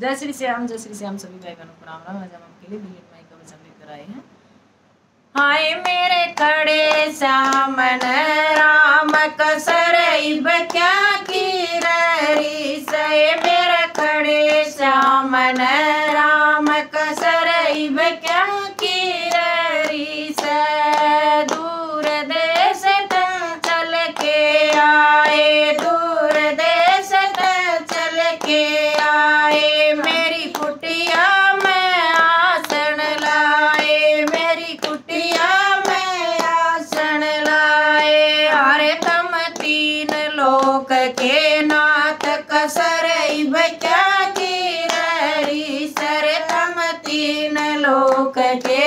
जय श्री श्याम जय श्री श्याम सभी भाई बहनों को राम राम आज हम आपके लिए बुलेट माई का वचन लेकर आए हैं। हाय मेरे खड़े श्याम राम कसर क्या की रे मेरे खड़े श्याम राम लोक के नाथ कसर बचा की रि सर तम तीन लोक के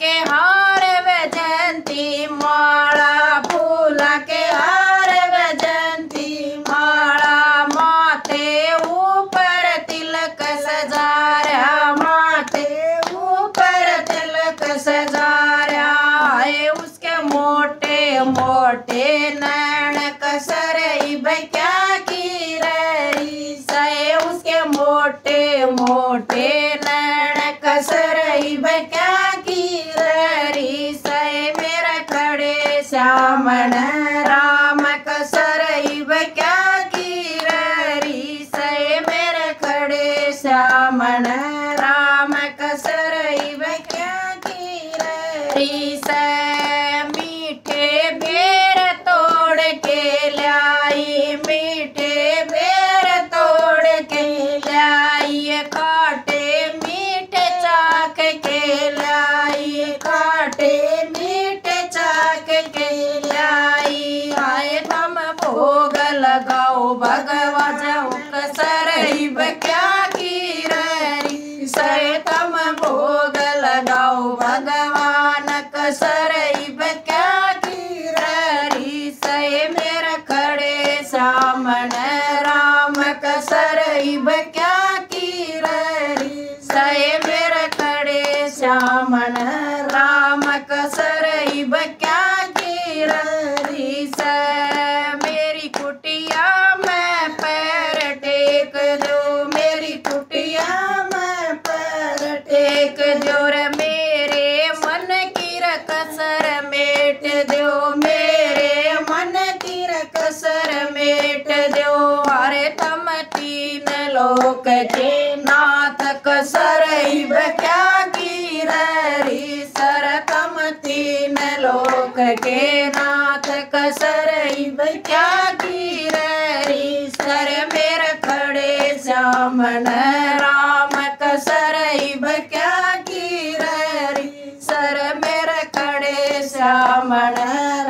के हार वजंती माला फूला के हार वजंती माला माथे ऊपर तिलक सजाया माथे ऊपर तिलक सजाया है उसके मोटे मोटे नैन कसर की रही से मेरे खड़े सामन राम कसर क्या की रही से मेरे खड़े सामन राम कसर क्या की रही से? सामन राम कसर इब क्या की रही? से मेरे खड़े सामन राम कसर इब क्या की रही? से मेरी कुटिया में पैर टेक दो, मेरी कुटिया में पैर टेक दो मेरे मन की कसर मेट दो अरे तम तीन लोक के नाथ कसर क्या की रही सर तम तीन लोक के नाथ कसर क्या रही सर मेरे खड़े सामन राम कसर क्या रही सर मेरे खड़े इब